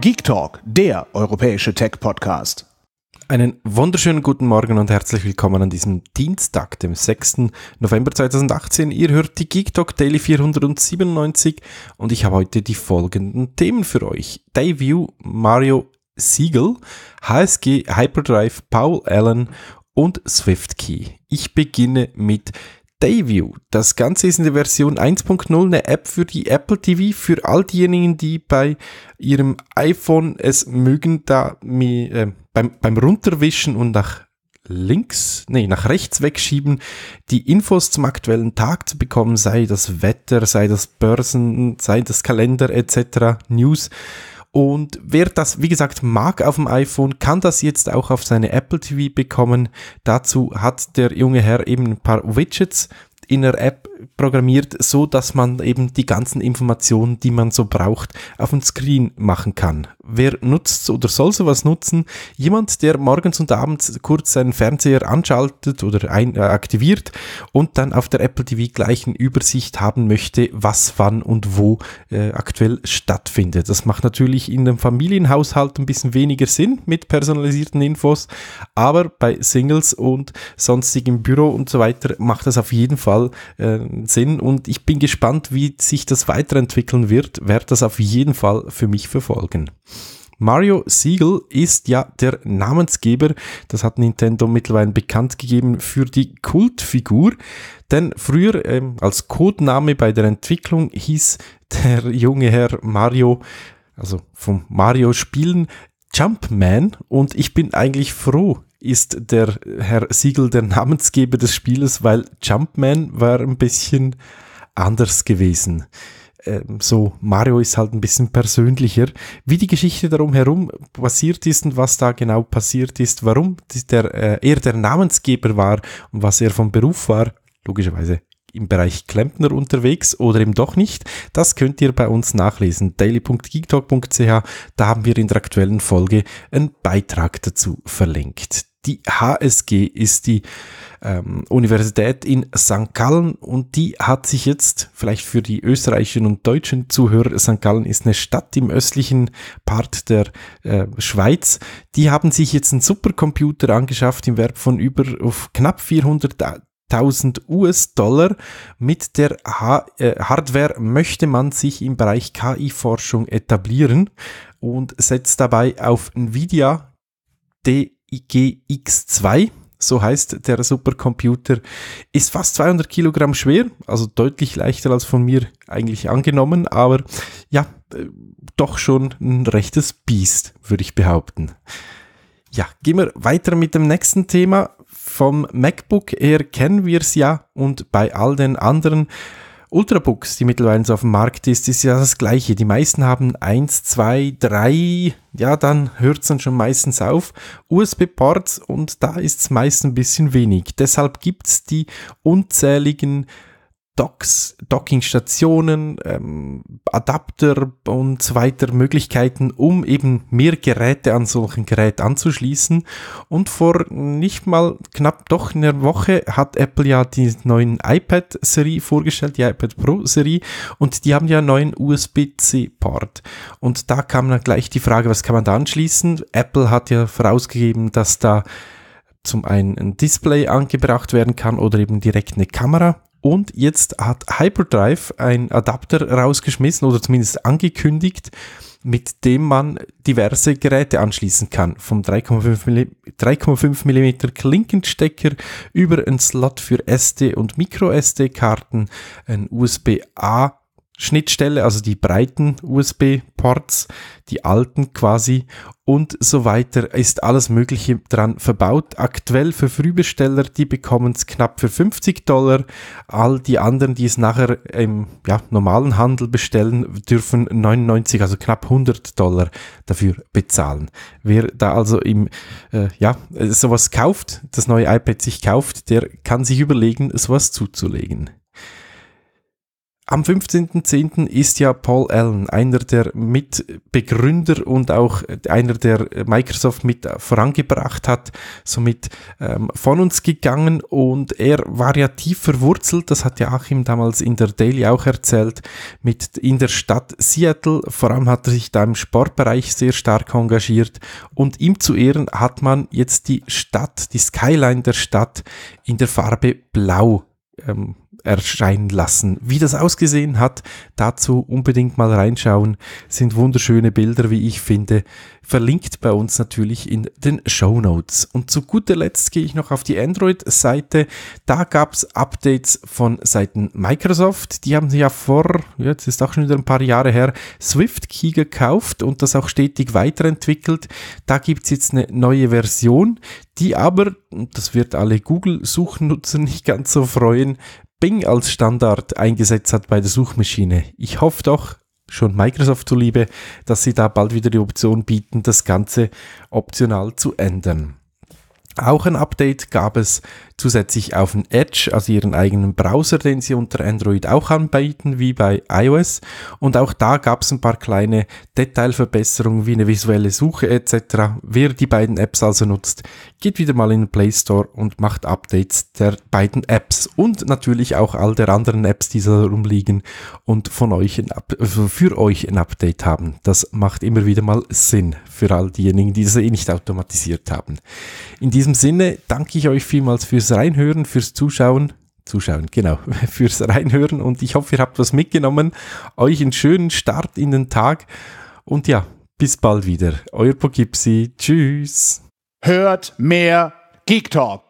Geek Talk, der europäische Tech-Podcast. Einen wunderschönen guten Morgen und herzlich willkommen an diesem Dienstag, dem 6. November 2018. Ihr hört die Geek Talk Daily 497 und ich habe heute die folgenden Themen für euch. Dayview, Mario Siegel, HSG, Hyperdrive, Paul Allen und SwiftKey. Ich beginne mit Dayview. Das Ganze ist in der Version 1.0 eine App für die Apple TV, für all diejenigen, die bei ihrem iPhone es mögen, da äh, beim, beim Runterwischen und nach links, nee, nach rechts wegschieben, die Infos zum aktuellen Tag zu bekommen, sei das Wetter, sei das Börsen, sei das Kalender etc., News. Und wer das, wie gesagt, mag auf dem iPhone, kann das jetzt auch auf seine Apple TV bekommen. Dazu hat der junge Herr eben ein paar Widgets in der App programmiert, so dass man eben die ganzen Informationen, die man so braucht, auf dem Screen machen kann. Wer nutzt oder soll sowas nutzen? Jemand, der morgens und abends kurz seinen Fernseher anschaltet oder ein, äh, aktiviert und dann auf der Apple TV gleich eine Übersicht haben möchte, was wann und wo äh, aktuell stattfindet. Das macht natürlich in einem Familienhaushalt ein bisschen weniger Sinn mit personalisierten Infos, aber bei Singles und sonstigem Büro und so weiter macht das auf jeden Fall äh, Sinn und ich bin gespannt, wie sich das weiterentwickeln wird, werde das auf jeden Fall für mich verfolgen. Mario Siegel ist ja der Namensgeber, das hat Nintendo mittlerweile bekannt gegeben, für die Kultfigur. Denn früher ähm, als Codename bei der Entwicklung hieß der junge Herr Mario, also vom Mario Spielen, Jumpman und ich bin eigentlich froh, ist der Herr Siegel der Namensgeber des Spieles, weil Jumpman war ein bisschen anders gewesen. Ähm, so, Mario ist halt ein bisschen persönlicher. Wie die Geschichte darum herum passiert ist und was da genau passiert ist, warum der, äh, er der Namensgeber war und was er vom Beruf war, logischerweise im Bereich Klempner unterwegs oder eben doch nicht, das könnt ihr bei uns nachlesen. daily.geektalk.ch, da haben wir in der aktuellen Folge einen Beitrag dazu verlinkt. Die HSG ist die ähm, Universität in St. Gallen und die hat sich jetzt, vielleicht für die österreichischen und deutschen Zuhörer, St. Gallen ist eine Stadt im östlichen Part der äh, Schweiz, die haben sich jetzt einen Supercomputer angeschafft im Wert von über auf knapp 400.000 US-Dollar. Mit der ha äh, Hardware möchte man sich im Bereich KI-Forschung etablieren und setzt dabei auf Nvidia D IGX2, so heißt der Supercomputer, ist fast 200 Kilogramm schwer, also deutlich leichter als von mir eigentlich angenommen, aber ja, äh, doch schon ein rechtes Biest, würde ich behaupten. Ja, gehen wir weiter mit dem nächsten Thema. Vom MacBook her kennen wir es ja und bei all den anderen Ultrabooks, die mittlerweile so auf dem Markt ist, ist ja das gleiche. Die meisten haben eins, zwei, drei, ja, dann hört es dann schon meistens auf. USB-Ports und da ist es meist ein bisschen wenig. Deshalb gibt es die unzähligen Docks, Dockingstationen, ähm, Adapter und so weiter Möglichkeiten, um eben mehr Geräte an solchen Gerät anzuschließen. Und vor nicht mal knapp doch einer Woche hat Apple ja die neuen iPad-Serie vorgestellt, die iPad Pro-Serie, und die haben ja einen neuen USB-C-Port. Und da kam dann gleich die Frage, was kann man da anschließen? Apple hat ja vorausgegeben, dass da zum einen ein Display angebracht werden kann oder eben direkt eine Kamera und jetzt hat Hyperdrive ein Adapter rausgeschmissen oder zumindest angekündigt, mit dem man diverse Geräte anschließen kann. Vom 3,5 mm Klinkenstecker über einen Slot für SD und Micro SD-Karten, ein USB-A Schnittstelle, also die breiten USB-Ports, die alten quasi und so weiter, ist alles Mögliche dran verbaut. Aktuell für Frühbesteller, die bekommen es knapp für 50 Dollar. All die anderen, die es nachher im ja, normalen Handel bestellen, dürfen 99, also knapp 100 Dollar dafür bezahlen. Wer da also im, äh, ja, sowas kauft, das neue iPad sich kauft, der kann sich überlegen, sowas zuzulegen. Am 15.10. ist ja Paul Allen, einer der Mitbegründer und auch einer, der Microsoft mit vorangebracht hat, somit ähm, von uns gegangen und er war ja tief verwurzelt, das hat ja Achim damals in der Daily auch erzählt, mit in der Stadt Seattle, vor allem hat er sich da im Sportbereich sehr stark engagiert und ihm zu Ehren hat man jetzt die Stadt, die Skyline der Stadt in der Farbe Blau ähm, erscheinen lassen. Wie das ausgesehen hat, dazu unbedingt mal reinschauen. Sind wunderschöne Bilder, wie ich finde. Verlinkt bei uns natürlich in den Show Notes. Und zu guter Letzt gehe ich noch auf die Android-Seite. Da gab es Updates von Seiten Microsoft. Die haben ja vor, jetzt ist auch schon wieder ein paar Jahre her, Swift Key gekauft und das auch stetig weiterentwickelt. Da gibt es jetzt eine neue Version, die aber, das wird alle Google-Suchnutzer nicht ganz so freuen, Bing als Standard eingesetzt hat bei der Suchmaschine. Ich hoffe doch, schon Microsoft zuliebe, dass sie da bald wieder die Option bieten, das Ganze optional zu ändern. Auch ein Update gab es zusätzlich auf den Edge, also ihren eigenen Browser, den sie unter Android auch anbieten, wie bei iOS. Und auch da gab es ein paar kleine Detailverbesserungen wie eine visuelle Suche etc. Wer die beiden Apps also nutzt, geht wieder mal in den Play Store und macht Updates der beiden Apps und natürlich auch all der anderen Apps, die da rumliegen und von euch also für euch ein Update haben. Das macht immer wieder mal Sinn für all diejenigen, die das eh nicht automatisiert haben. In diesem Sinne danke ich euch vielmals fürs Reinhören, fürs Zuschauen. Zuschauen, genau, fürs Reinhören und ich hoffe, ihr habt was mitgenommen. Euch einen schönen Start in den Tag und ja, bis bald wieder. Euer Pogipsi. Tschüss. Hört mehr Geek Talk.